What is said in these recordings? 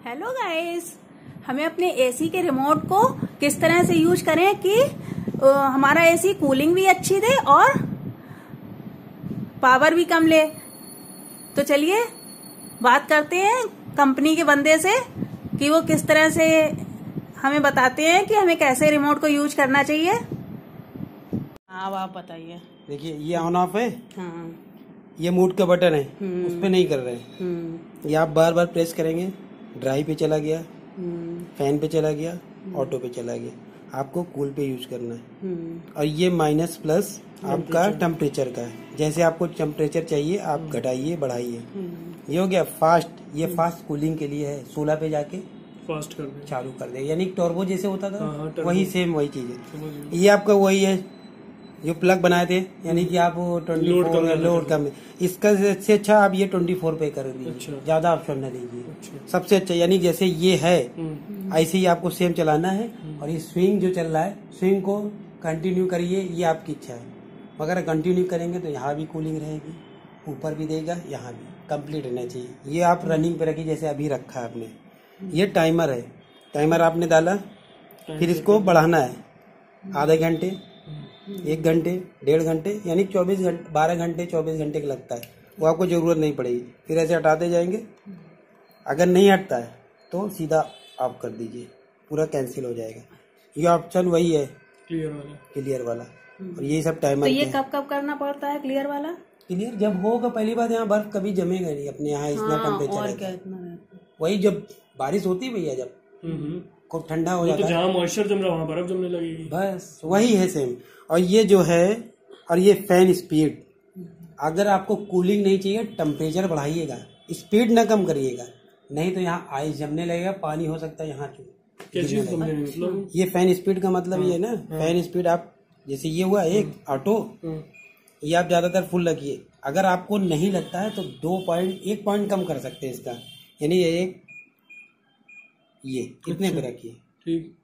Hello guys हमें अपने AC के रिमोट को किस तरह से यूज़ करें कि हमारा एसी कूलिंग भी अच्छी दे और पावर भी कम ले। तो चलिए बात करते हैं कंपनी के बंदे से कि वो किस तरह से हमें बताते हैं कि हमें कैसे रिमोट को यूज़ करना चाहिए। अब आप बताइए। देखिए ये ऑन ऑफ़ है। हाँ। ये मूड का बटन है। हम्म। उस पर नहीं कर रहे। हैं हम्म। ये आप बार बार प्रेस करेंगे। ड्राई पे चला गया हम्म। फ़ैन पे चला गया ऑटो पे चला गया। आपको कूल पे यूज़ करना है। हम्म। और ये माइनस प्लस आपका टेम्परेचर का है। जैसे आपको टेम्परेचर चाहिए आप घटाइए बढ़ाइए। हम्म। ये हो गया फास्ट ये फास्ट कूलिंग के लिए है। सोलह पे जाके फास्ट कर दे। चालू कर दे। यानी टर्बो जैसे होता हाँ, हाँ, था वही सेम वही चीज़ है। ये आपका वही है जो प्लग बनाए थे यानी कि आप ट्वेंटी लोड फोर कम करना लोड कम इसका सबसे अच्छा आप ये ट्वेंटी फोर पे कर दीजिए। अच्छा। ज़्यादा ऑप्शन न दीजिए। अच्छा। सबसे अच्छा यानी जैसे ये है हम्म, ऐसे ही आपको सेम चलाना है और ये स्विंग जो चल रहा है स्विंग को कंटिन्यू करिए ये आपकी इच्छा है। अगर कंटिन्यू करेंगे तो यहाँ भी कूलिंग रहेगी ऊपर भी देगा यहाँ भी। कंप्लीट रहना चाहिए। ये आप रनिंग पे रखिए जैसे अभी रखा है आपने। ये टाइमर है। टाइमर आपने डाला फिर इसको बढ़ाना है। आधे घंटे एक घंटे डेढ़ घंटे यानी चौबीस घंटे बारह घंटे चौबीस घंटे का लगता है। वो आपको ज़रूरत नहीं पड़ेगी। फिर ऐसे हटाते जाएँगे। अगर नहीं हटता है तो सीधा आप कर दीजिए। पूरा कैंसिल हो जाएगा। ये ऑप्शन वही है। क्लियर वाला। क्लियर वाला। और ये सब टाइम तो ये कब कब करना पड़ता है? क्लियर वाला? क्लियर जब होगा पहली बात यहाँ बर्फ़ कभी जमेगा नहीं। अपने यहाँ इतना टेम्परेचर है। वही जब बारिश होती है भैया जब। हम्म, हम्म। खूब ठंडा हो वो जाता तो है। जहाँ मॉइस्चर जम रहा वहाँ बर्फ़ जमने लगेगी। बस वही है सेम और ये जो है और ये फ़ैन स्पीड अगर आपको कूलिंग नहीं चाहिए टेम्परेचर बढ़ाइएगा। स्पीड ना कम करिएगा। नहीं तो यहाँ आइस जमने लगेगा पानी हो सकता है यहाँ क्या? मतलब? ये फ़ैन स्पीड का मतलब ये है ना? फ़ैन स्पीड आप जैसे ये हुआ एक ऑटो हम्म, ये आप ज़्यादातर फुल रखिए। अगर आपको नहीं लगता है तो दो पॉइंट एक पॉइंट कम कर सकते हैं इसका। यानी ये एक ये कितने पे रखिए ठीक।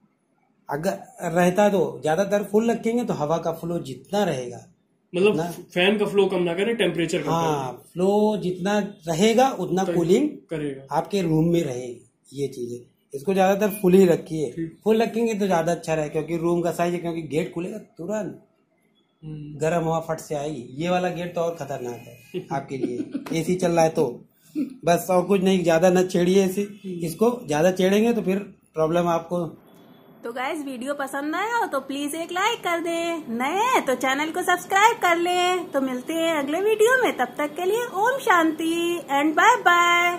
अगर रहता तो ज़्यादातर फुल रखेंगे तो हवा का फ्लो जितना रहेगा मतलब फ़ैन का फ्लो कम ना करे टेम्परेचर हाँ फ्लो जितना रहेगा उतना कूलिंग करेगा। आपके रूम में रहेगी ये चीज़। है इसको ज़्यादातर फुल ही रखिए। फुल रखेंगे तो ज़्यादा अच्छा रहे क्योंकि रूम का साइज़ है क्योंकि गेट खुलेगा तुरंत। हम्म, गर्म हवा फट से आएगी। ये वाला गेट तो और खतरनाक है आपके लिए। एसी चल रहा है तो। बस और कुछ नहीं, ज़्यादा न छेड़िए इसे। इसको ज़्यादा छेड़ेंगे तो फिर प्रॉब्लम आपको। तो गाइज़ वीडियो पसंद आया हो तो प्लीज़ एक लाइक कर दे। नए तो चैनल को सब्सक्राइब कर ले। तो मिलते हैं अगले वीडियो में। तब तक के लिए Om Shanti and bye bye